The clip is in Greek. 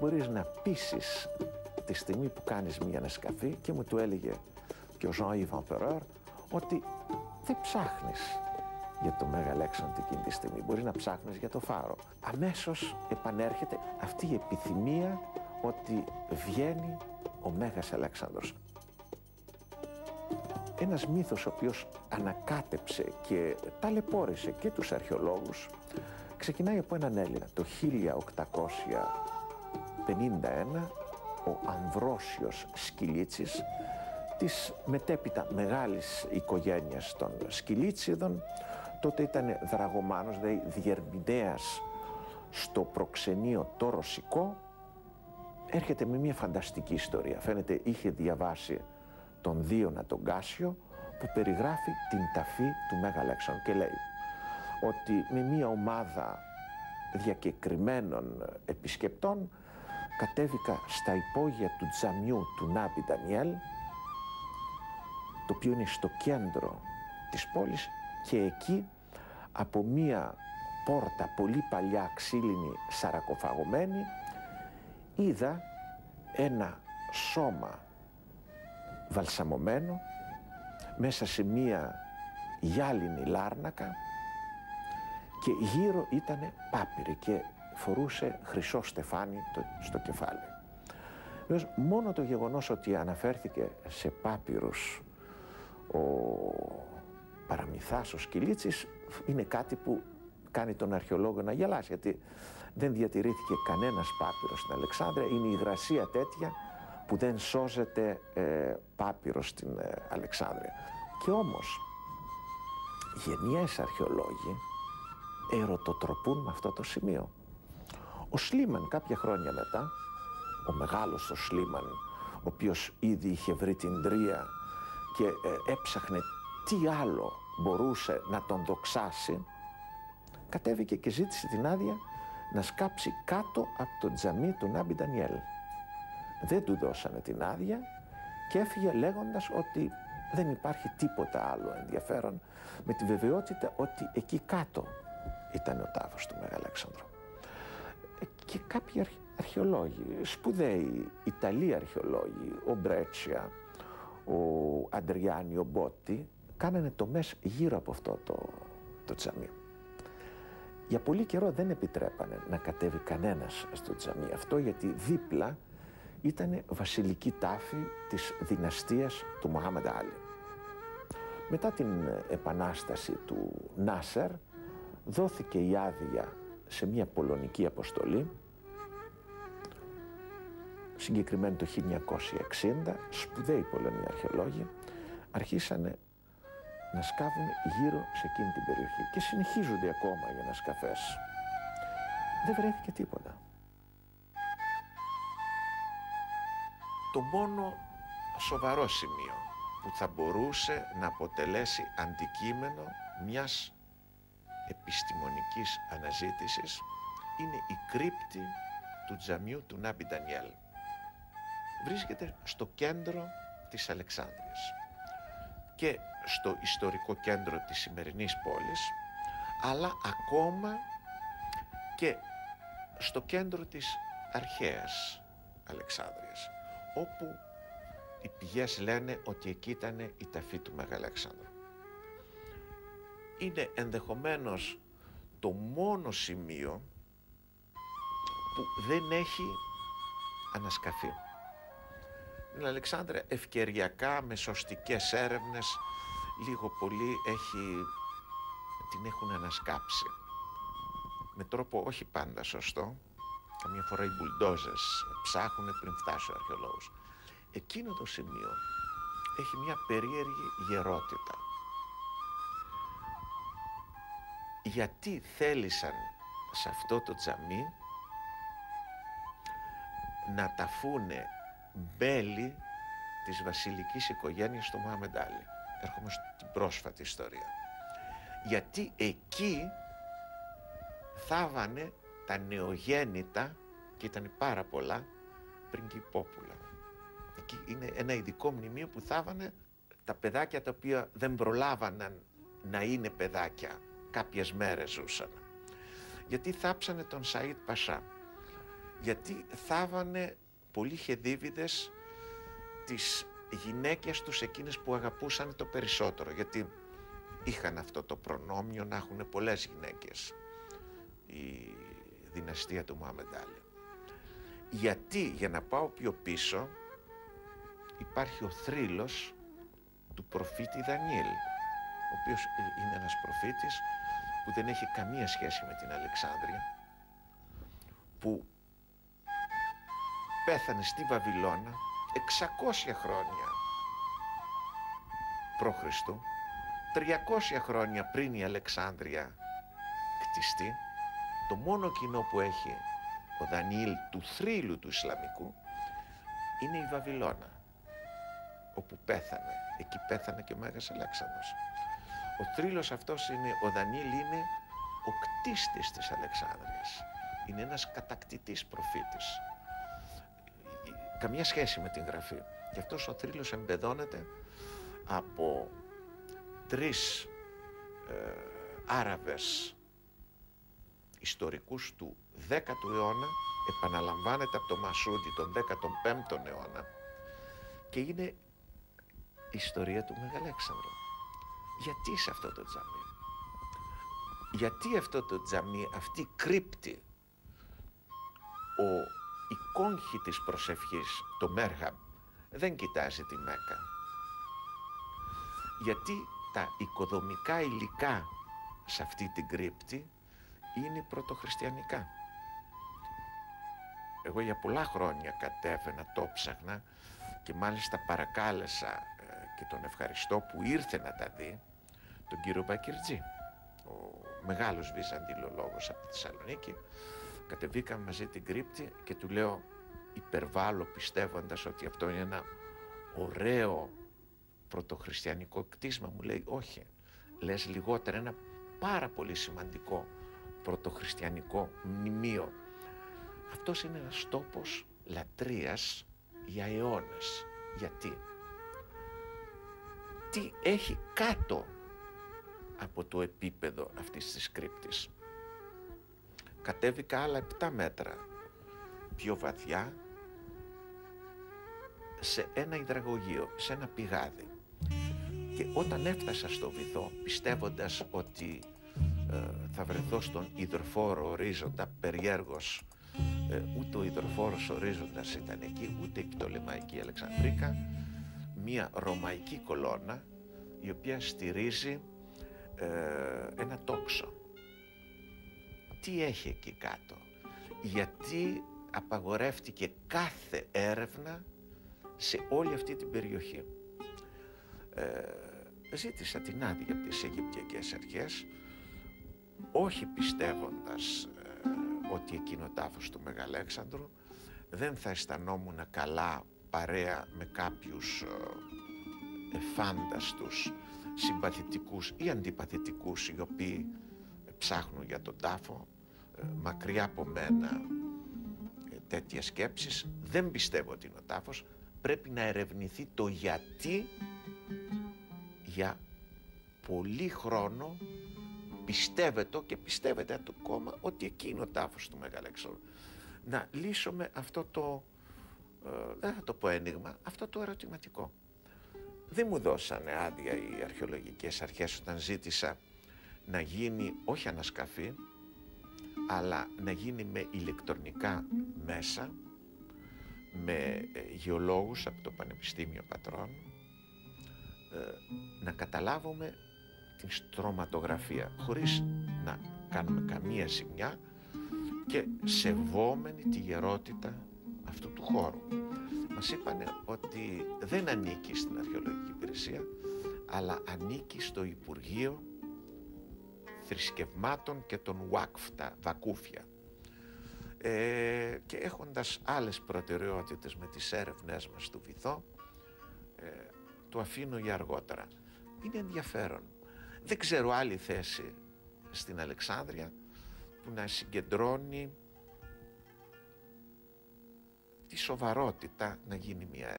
μπορείς να πείσεις τη στιγμή που κάνεις μία ανασκαφή και μου του έλεγε και ο Jean Yves ότι δεν ψάχνεις για το Μέγα Αλέξανδρο εκείνη τη στιγμή. Μπορείς να ψάχνεις για το φάρο. Αμέσως επανέρχεται αυτή η επιθυμία ότι βγαίνει ο Μέγας Αλέξανδρος. Ένας μύθος ο οποίος ανακάτεψε και ταλαιπώρησε και τους αρχαιολόγους ξεκινάει από έναν Έλληνα. Το 1851 ο Αμβρόσιος Σκυλίτσης της μετέπειτα μεγάλης οικογένειας των Σκυλίτσιδων τότε ήταν δραγωμάνος, δηλαδή διερμηνέας στο προξενείο το ρωσικό έρχεται με μια φανταστική ιστορία. Φαίνεται είχε διαβάσει τον Δίωνα τον Κάσιο που περιγράφει την ταφή του Μέγα Αλέξανδρου και λέει ότι με μια ομάδα διακεκριμένων επισκεπτών κατέβηκα στα υπόγεια του τζαμιού του Νάμπι Ντανιέλ το οποίο είναι στο κέντρο της πόλης και εκεί από μία πόρτα πολύ παλιά ξύλινη σαρακοφαγωμένη είδα ένα σώμα βαλσαμωμένο μέσα σε μία γυάλινη λάρνακα και γύρω ήτανε πάπυρη και φορούσε χρυσό στεφάνι στο κεφάλι. μόνο το γεγονός ότι αναφέρθηκε σε πάπυρους ο παραμυθάς, ο Σκυλίτσης, είναι κάτι που κάνει τον αρχαιολόγο να γελάσει, γιατί δεν διατηρήθηκε κανένας πάπυρος στην Αλεξάνδρεια, είναι η υγρασία τέτοια που δεν σώζεται ε, πάπυρο στην ε, Αλεξάνδρεια. Και όμως, γενιές αρχαιολόγοι ερωτοτροπούν με αυτό το σημείο. Ο Σλίμαν κάποια χρόνια μετά, ο μεγάλος ο Σλίμαν, ο οποίος ήδη είχε βρει την τρία και ε, έψαχνε τι άλλο μπορούσε να τον δοξάσει, κατέβηκε και ζήτησε την άδεια να σκάψει κάτω από το τζαμί του Νάμπι Ντανιέλ. Δεν του δώσανε την άδεια και έφυγε λέγοντας ότι δεν υπάρχει τίποτα άλλο ενδιαφέρον με τη βεβαιότητα ότι εκεί κάτω ήταν ο τάφος του Μεγαλέξανδρου. Και κάποιοι αρχαιολόγοι, σπουδαίοι Ιταλοί αρχαιολόγοι, ο Μπρέτσια, ο Αντριάνι, ο Μπότι, κάνανε τομές γύρω από αυτό το, το τζαμί. Για πολύ καιρό δεν επιτρέπανε να κατέβει κανένας στο τζαμί αυτό γιατί δίπλα ήταν βασιλική τάφη της δυναστείας του Μοχάμεντ Άλλη. Μετά την επανάσταση του Νάσερ δόθηκε η άδεια σε μια πολωνική αποστολή συγκεκριμένα το 1960 σπουδαίοι Πολωνοί αρχαιολόγοι αρχίσανε να σκάβουν γύρω σε εκείνη την περιοχή και συνεχίζονται ακόμα για να σκαφές. Δεν βρέθηκε τίποτα. Το μόνο σοβαρό σημείο που θα μπορούσε να αποτελέσει αντικείμενο μιας επιστημονικής αναζήτησης είναι η κρύπτη του τζαμιού του Νάμπι Ντανιέλ. Βρίσκεται στο κέντρο της Αλεξάνδρειας και στο ιστορικό κέντρο της σημερινής πόλης αλλά ακόμα και στο κέντρο της αρχαίας Αλεξάνδρειας όπου οι πηγές λένε ότι εκεί ήταν η ταφή του Μεγαλέξανδρου. Είναι ενδεχομένως το μόνο σημείο που δεν έχει ανασκαφεί. Την Αλεξάνδρα ευκαιριακά με σωστικές έρευνες λίγο πολύ έχει, την έχουν ανασκάψει. Με τρόπο όχι πάντα σωστό. Καμιά φορά οι μπουλντόζες ψάχνουν πριν φτάσει ο αρχαιολόγος. Εκείνο το σημείο έχει μια περίεργη γερότητα. Γιατί θέλησαν σε αυτό το τζαμί να ταφούνε μπέλη της βασιλικής οικογένειας του Μωαμεντάλη. Έρχομαι στην πρόσφατη ιστορία. Γιατί εκεί θάβανε τα νεογέννητα και ήταν πάρα πολλά πριγκυπόπουλα. Εκεί είναι ένα ειδικό μνημείο που θάβανε τα παιδάκια τα οποία δεν προλάβαναν να είναι παιδάκια. Κάποιες μέρες ζούσαν. Γιατί θάψανε τον Σαΐτ Πασά. γιατί θάβανε πολλοί χεδίβιδες τις γυναίκες τους εκείνες που αγαπούσαν το περισσότερο γιατί είχαν αυτό το προνόμιο να έχουν πολλές γυναίκες η δυναστεία του Μωάμεντάλη. Γιατί για να πάω πιο πίσω υπάρχει ο θρύλος του προφήτη Δανιήλ ο οποίος είναι ένας προφήτης που δεν έχει καμία σχέση με την Αλεξάνδρεια που πέθανε στη Βαβυλώνα 600 χρόνια π.Χ. 300 χρόνια πριν η Αλεξάνδρεια κτιστεί το μόνο κοινό που έχει ο Δανιήλ του θρύλου του Ισλαμικού είναι η Βαβυλώνα όπου πέθανε εκεί πέθανε και ο Μέγας Αλέξανδρος ο θρύλος αυτός είναι ο Δανιήλ είναι ο κτίστης της Αλεξάνδρειας είναι ένας κατακτητής προφήτης καμία σχέση με την γραφή. Γι' αυτός ο θρύλος εμπεδώνεται από τρεις ε, Άραβες ιστορικούς του 10ου αιώνα, επαναλαμβάνεται από τον Μασούντι τον 15ο αιώνα και είναι η ιστορία του Μεγαλέξανδρου. Γιατί σε αυτό το τζαμί. Γιατί αυτό το τζαμί, αυτή η κρύπτη, ο η κόγχη της προσευχής, το Μέργαμ, δεν κοιτάζει τη Μέκα. Γιατί τα οικοδομικά υλικά σε αυτή την κρύπτη είναι πρωτοχριστιανικά. Εγώ για πολλά χρόνια κατέβαινα, το ψάχνα και μάλιστα παρακάλεσα ε, και τον ευχαριστώ που ήρθε να τα δει τον κύριο Μπακυρτζή, ο μεγάλος βυζαντιλολόγος από τη Θεσσαλονίκη, κατεβήκαμε μαζί την κρύπτη και του λέω υπερβάλλω πιστεύοντας ότι αυτό είναι ένα ωραίο πρωτοχριστιανικό κτίσμα. Μου λέει όχι. Λες λιγότερα ένα πάρα πολύ σημαντικό πρωτοχριστιανικό μνημείο. Αυτός είναι ένας τόπος λατρείας για αιώνες. Γιατί; Τι έχει κάτω από το επίπεδο αυτής της κρύπτης κατέβηκα άλλα 7 μέτρα πιο βαθιά σε ένα υδραγωγείο, σε ένα πηγάδι. Και όταν έφτασα στο βυθό, πιστεύοντας ότι ε, θα βρεθώ στον υδροφόρο ορίζοντα, περιέργως, ε, ούτε ο υδροφόρος ορίζοντας ήταν εκεί, ούτε η Πτολεμαϊκή Αλεξανδρίκα, μία ρωμαϊκή κολόνα, η οποία στηρίζει ε, ένα τόξο τι έχει εκεί κάτω; Γιατί απαγορεύτηκε κάθε έρευνα σε όλη αυτή την περιοχή; Ε, ζήτησα την άδεια από τις Αιγυπτιακές Αρχές όχι πιστεύοντας ε, ότι εκείνο τάφος του Μεγαλέξανδρου δεν θα αισθανόμουν καλά παρέα με κάποιους ε, εφάνταστους συμπαθητικούς ή αντιπαθητικούς οι οποίοι ψάχνουν για τον τάφο, ε, μακριά από μένα ε, τέτοιες σκέψεις, δεν πιστεύω ότι είναι ο τάφος, πρέπει να ερευνηθεί το γιατί για πολύ χρόνο πιστεύετε και πιστεύετε ακόμα ότι εκείνο ο τάφος του Μεγαλέξανδρου. Να λύσουμε αυτό το, ε, δεν θα το πω ένιγμα, αυτό το ερωτηματικό. Δεν μου δώσανε άδεια οι αρχαιολογικές αρχές όταν ζήτησα να γίνει όχι ανασκαφή, αλλά να γίνει με ηλεκτρονικά μέσα, με ε, γεωλόγους από το Πανεπιστήμιο Πατρών, ε, να καταλάβουμε την στρωματογραφία χωρίς να κάνουμε καμία ζημιά και σεβόμενη τη γερότητα αυτού του χώρου. Μας είπανε ότι δεν ανήκει στην αρχαιολογική υπηρεσία αλλά ανήκει στο Υπουργείο θρησκευμάτων και των ουάκφ, τα βακούφια. Ε, και έχοντας άλλες προτεραιότητες με τις έρευνές μας του βυθό, ε, το αφήνω για αργότερα. Είναι ενδιαφέρον. Δεν ξέρω άλλη θέση στην Αλεξάνδρεια που να συγκεντρώνει τη σοβαρότητα να γίνει μια